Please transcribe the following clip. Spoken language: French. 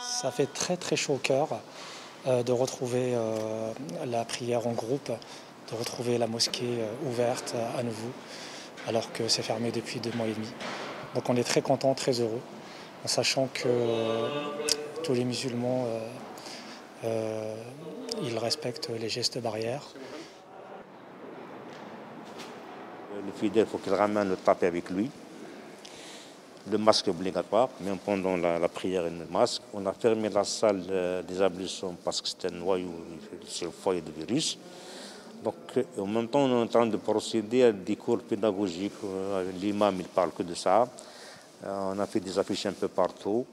Ça fait très très chaud au cœur euh, de retrouver euh, la prière en groupe, de retrouver la mosquée euh, ouverte à nouveau, alors que c'est fermé depuis deux mois et demi. Donc on est très content, très heureux, en sachant que tous les musulmans, ils respectent les gestes barrières. Le fidèle, il faut qu'il ramène le tapis avec lui le masque obligatoire, même pendant la, prière et le masque. On a fermé la salle des ablutions parce que c'était un noyau, c'est le foyer de virus. Donc, en même temps, on est en train de procéder à des cours pédagogiques. L'imam, il parle que de ça. On a fait des affiches un peu partout.